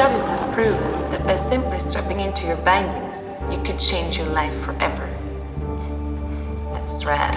Studies have proven that by simply stepping into your bindings, you could change your life forever. That's rad.